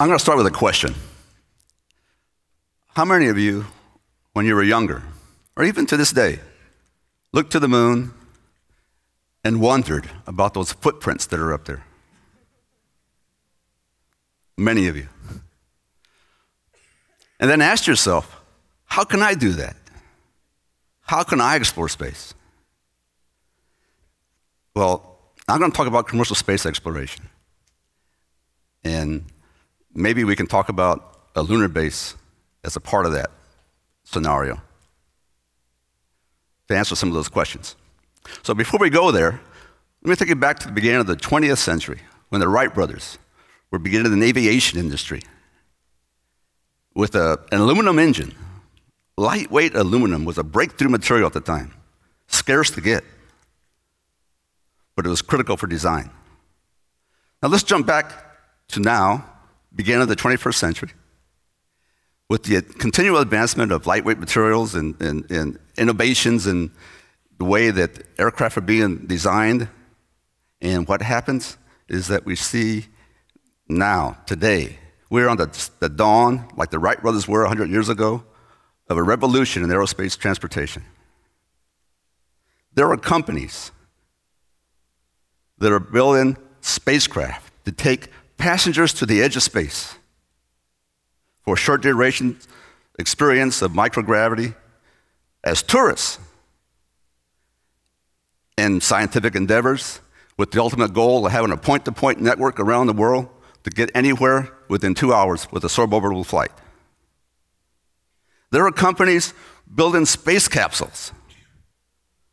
I'm going to start with a question. How many of you, when you were younger, or even to this day, looked to the moon and wondered about those footprints that are up there? Many of you. And then asked yourself, how can I do that? How can I explore space? Well, I'm going to talk about commercial space exploration. And maybe we can talk about a lunar base as a part of that scenario to answer some of those questions. So before we go there, let me take you back to the beginning of the 20th century when the Wright brothers were beginning the aviation industry with a, an aluminum engine. Lightweight aluminum was a breakthrough material at the time, scarce to get, but it was critical for design. Now let's jump back to now, beginning of the 21st century, with the continual advancement of lightweight materials and, and, and innovations in the way that aircraft are being designed. And what happens is that we see now, today, we're on the, the dawn, like the Wright brothers were 100 years ago, of a revolution in aerospace transportation. There are companies that are building spacecraft to take passengers to the edge of space for a short duration experience of microgravity as tourists in scientific endeavors with the ultimate goal of having a point to point network around the world to get anywhere within two hours with a suborbital flight. There are companies building space capsules,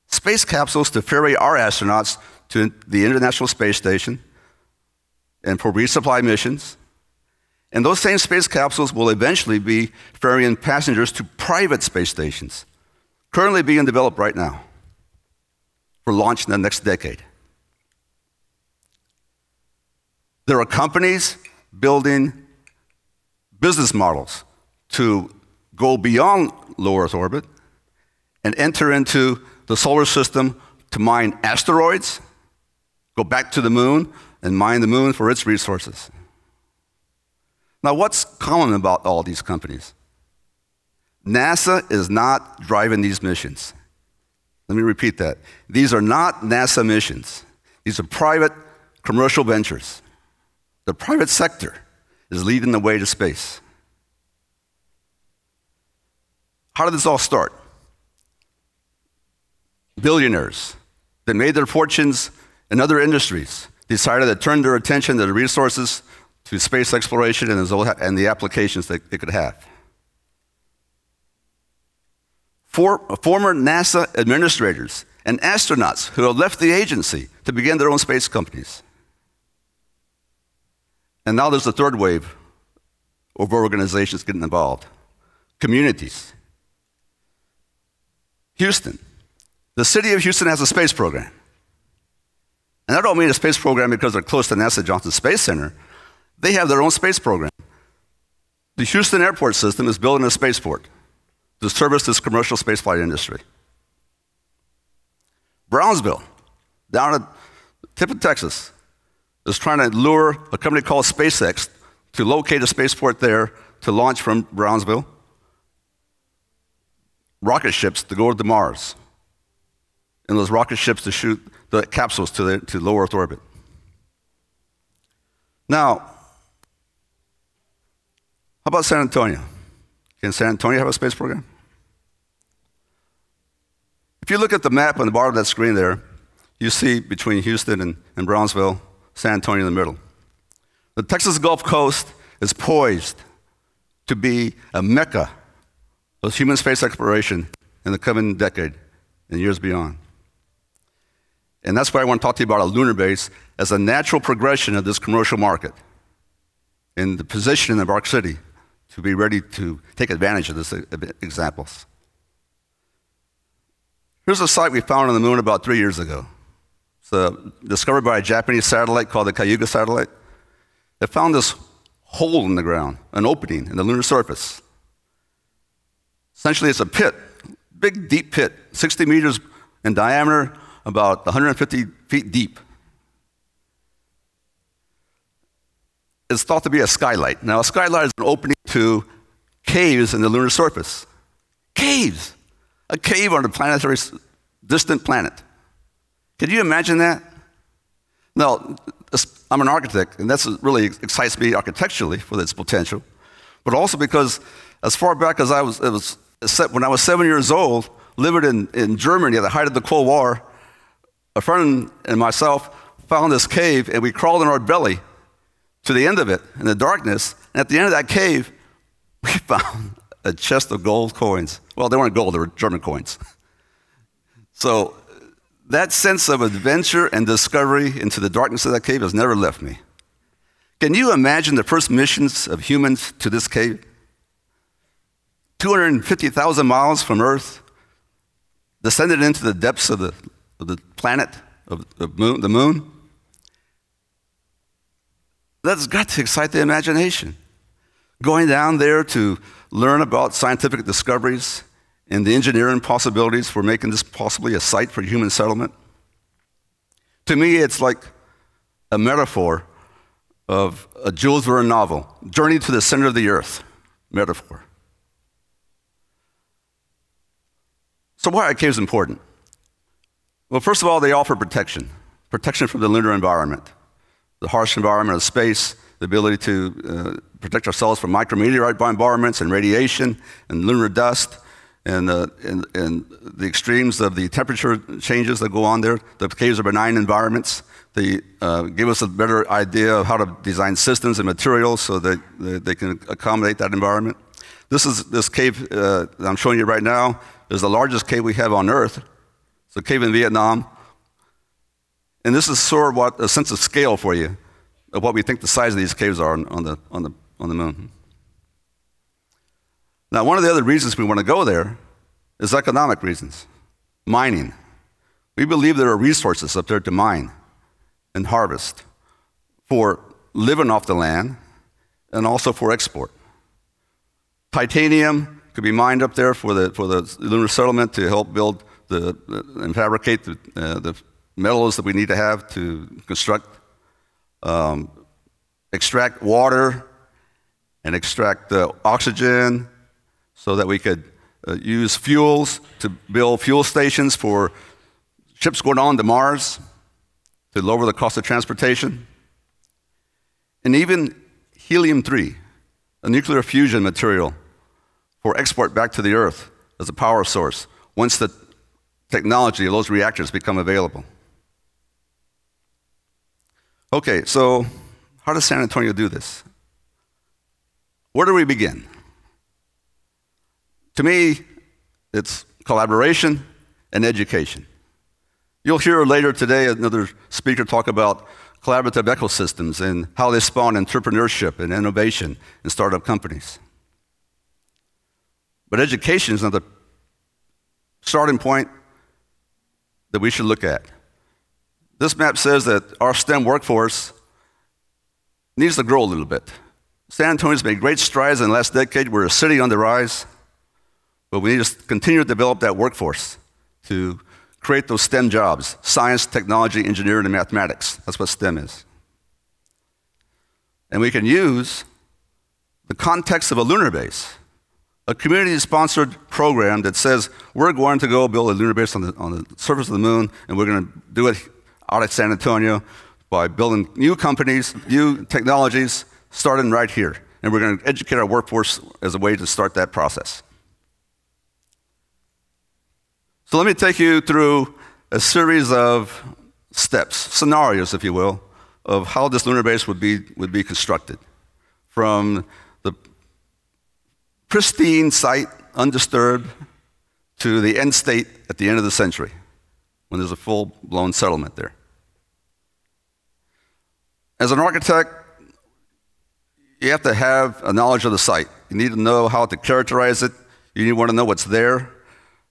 space capsules to ferry our astronauts to the International Space Station and for resupply missions. And those same space capsules will eventually be ferrying passengers to private space stations, currently being developed right now for launch in the next decade. There are companies building business models to go beyond low Earth orbit and enter into the solar system to mine asteroids, go back to the moon, and mine the moon for its resources. Now, what's common about all these companies? NASA is not driving these missions. Let me repeat that. These are not NASA missions, these are private commercial ventures. The private sector is leading the way to space. How did this all start? Billionaires that made their fortunes in other industries decided to turn their attention to the resources to space exploration and the applications that it could have. For, former NASA administrators and astronauts who have left the agency to begin their own space companies. And now there's a third wave of organizations getting involved communities. Houston. The city of Houston has a space program. And I don't mean a space program because they're close to NASA Johnson Space Center. They have their own space program. The Houston airport system is building a spaceport to service this commercial spaceflight industry. Brownsville, down at the tip of Texas, is trying to lure a company called SpaceX to locate a spaceport there to launch from Brownsville rocket ships to go to Mars. And those rocket ships to shoot the capsules to, the, to low Earth orbit. Now, how about San Antonio? Can San Antonio have a space program? If you look at the map on the bottom of that screen there, you see between Houston and, and Brownsville San Antonio in the middle. The Texas Gulf Coast is poised to be a mecca of human space exploration in the coming decade and years beyond. And that's why I want to talk to you about a lunar base as a natural progression of this commercial market and the position of Ark City to be ready to take advantage of these examples. Here's a site we found on the moon about three years ago. It's uh, discovered by a Japanese satellite called the Kaguya satellite. It found this hole in the ground, an opening in the lunar surface. Essentially, it's a pit, big, deep pit, 60 meters in diameter, about 150 feet deep. It's thought to be a skylight. Now, a skylight is an opening to caves in the lunar surface. Caves! A cave on a planetary, distant planet. Can you imagine that? Now, I'm an architect, and that's really excites me architecturally for its potential, but also because as far back as I was, it was when I was seven years old, living in, in Germany at the height of the Cold War, a friend and myself found this cave, and we crawled in our belly to the end of it in the darkness. And at the end of that cave, we found a chest of gold coins. Well, they weren't gold, they were German coins. So that sense of adventure and discovery into the darkness of that cave has never left me. Can you imagine the first missions of humans to this cave? 250,000 miles from Earth, descended into the depths of the, of the planet, of, of moon, the moon. That's got to excite the imagination. Going down there to learn about scientific discoveries and the engineering possibilities for making this possibly a site for human settlement. To me, it's like a metaphor of a Jules Verne novel, Journey to the Center of the Earth metaphor. So, why are caves important? Well, first of all, they offer protection protection from the lunar environment the harsh environment of space, the ability to uh, protect ourselves from micrometeorite bombardments and radiation and lunar dust and, uh, and, and, the extremes of the temperature changes that go on there. The caves are benign environments. They uh, give us a better idea of how to design systems and materials so that, they can accommodate that environment. This is this cave uh, that I'm showing you right now is the largest cave we have on Earth. A cave in Vietnam. And this is sort of what a sense of scale for you of what we think the size of these caves are on, on, the, on, the, on the moon. Now, one of the other reasons we want to go there is economic reasons mining. We believe there are resources up there to mine and harvest for living off the land and also for export. Titanium could be mined up there for the, for the lunar settlement to help build the, and fabricate the, uh, the metals that we need to have to construct, um, extract water, and extract the oxygen so that we could uh, use fuels to build fuel stations for ships going on to Mars to lower the cost of transportation. And even helium 3, a nuclear fusion material for export back to the Earth as a power source once the technology of those reactors become available. Okay, so how does San Antonio do this? Where do we begin? To me, it's collaboration and education. You'll hear later today another speaker talk about collaborative ecosystems and how they spawn entrepreneurship and innovation in startup companies. But education is another starting point that we should look at. This map says that our STEM workforce needs to grow a little bit. San Antonio's made great strides in the last decade. We're a city on the rise, but we need to continue to develop that workforce to create those STEM jobs science, technology, engineering, and mathematics. That's what STEM is. And we can use the context of a lunar base, a community sponsored program that says we're going to go build a lunar base on the, on the surface of the moon, and we're going to do it out of San Antonio by building new companies, new technologies, starting right here. And we're going to educate our workforce as a way to start that process. So let me take you through a series of steps, scenarios, if you will, of how this lunar base would be, would be constructed. From the pristine site, undisturbed, to the end state at the end of the century when there's a full blown settlement there. As an architect, you have to have a knowledge of the site. You need to know how to characterize it. You want to know what's there.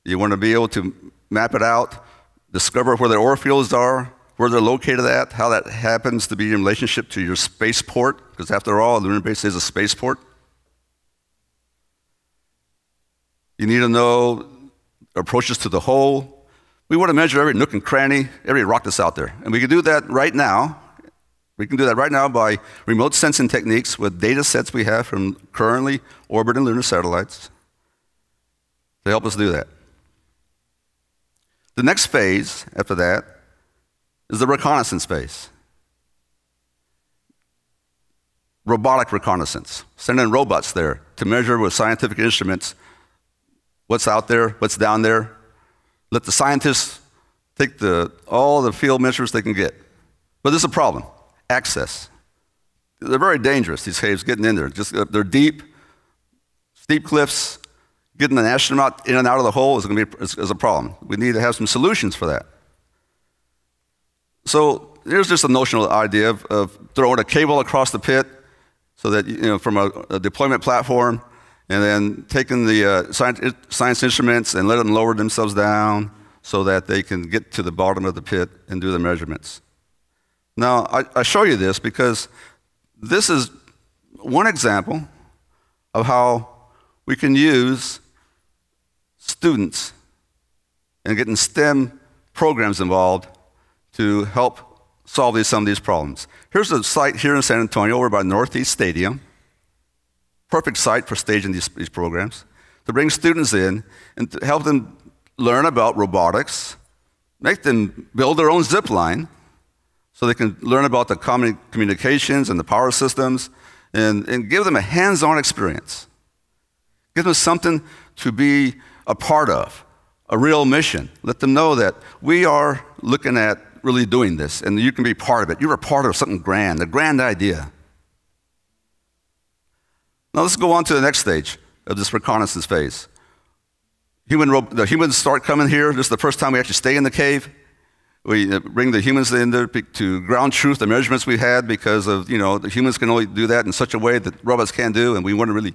You want to be able to map it out, discover where the ore fields are, where they're located at, how that happens to be in relationship to your spaceport, because after all, the lunar base is a spaceport. You need to know approaches to the hole, we want to measure every nook and cranny, every rock that's out there. And we can do that right now We can do that right now by remote sensing techniques with data sets we have from currently orbiting lunar satellites to help us do that. The next phase after that is the reconnaissance phase. Robotic reconnaissance, sending robots there to measure with scientific instruments what's out there, what's down there. Let the scientists take the, all the field measures they can get. But there's a problem access. They're very dangerous, these caves, getting in there. Just, uh, they're deep, steep cliffs. Getting an astronaut in and out of the hole is, going to be, is, is a problem. We need to have some solutions for that. So here's just a notional idea of, of throwing a cable across the pit so that, you know, from a, a deployment platform, and then taking the uh, science, science, instruments and letting them lower themselves down so that they can get to the bottom of the pit and do the measurements. Now, I, I show you this because this is one example of how we can use students and getting STEM programs involved to help solve these, some of these problems. Here's a site here in San Antonio over by Northeast Stadium. Perfect site for staging these, these programs. To bring students in and to help them learn about robotics, make them build their own zip line, so they can learn about the common communications and the power systems and, and give them a hands on experience. Give them something to be a part of, a real mission. Let them know that we are looking at really doing this and you can be part of it. You're a part of something grand, a grand idea. Now let's go on to the next stage of this reconnaissance phase. Human, the humans start coming here. This is the first time we actually stay in the cave we uh, bring the humans in there to ground truth the measurements we had because of you know the humans can only do that in such a way that robots can't do and we want to really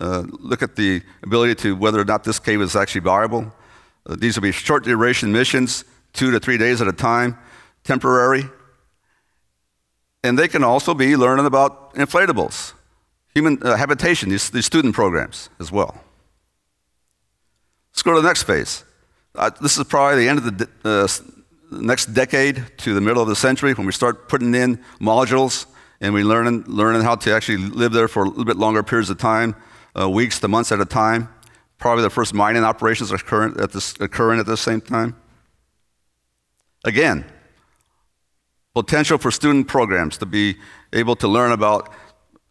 uh, look at the ability to whether or not this cave is actually viable uh, these will be short duration missions two to three days at a time temporary and they can also be learning about inflatables human uh, habitation these, these student programs as well let's go to the next phase uh, this is probably the end of the uh, next decade to the middle of the century when we start putting in modules and we learn learning how to actually live there for a little bit longer periods of time, uh, weeks to months at a time. Probably the first mining operations are current at this, occurring at the same time. Again, potential for student programs to be able to learn about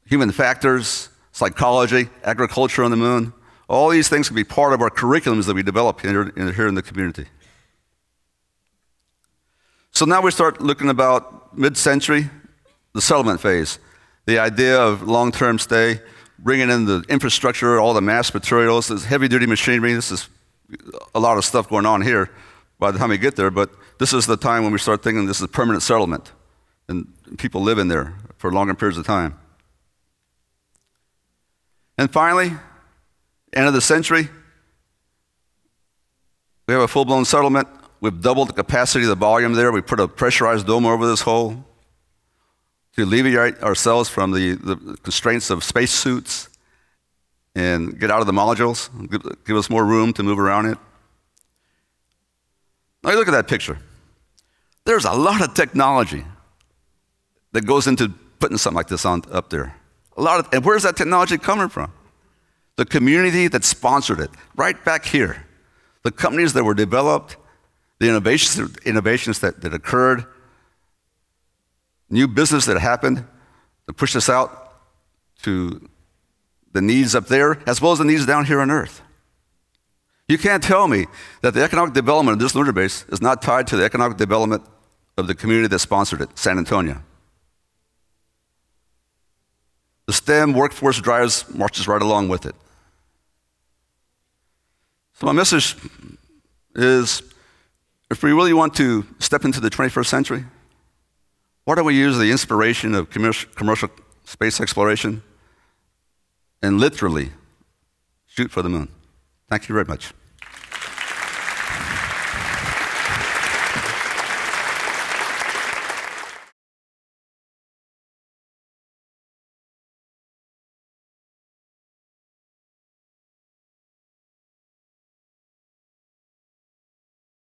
human factors, psychology, agriculture on the moon. All these things can be part of our curriculums that we develop here, here in the community. So now we start looking about mid century, the settlement phase. The idea of long term stay, bringing in the infrastructure, all the mass materials, this heavy duty machinery. This is a lot of stuff going on here by the time we get there, but this is the time when we start thinking this is permanent settlement and people live in there for longer periods of time. And finally, end of the century, we have a full blown settlement We've doubled the capacity of the volume there. We put a pressurized dome over this hole to alleviate ourselves from the, the constraints of spacesuits and get out of the modules, give, give us more room to move around it. Now, you look at that picture. There's a lot of technology that goes into putting something like this on up there. A lot of, and where's that technology coming from? The community that sponsored it, right back here. The companies that were developed the innovations, innovations that, that occurred, new business that happened that pushed us out to the needs up there, as well as the needs down here on Earth. You can't tell me that the economic development of this lunar base is not tied to the economic development of the community that sponsored it, San Antonio. The STEM workforce drives marches right along with it. So my message is if we really want to step into the 21st century, why don't we use the inspiration of commercial space exploration and literally shoot for the moon? Thank you very much.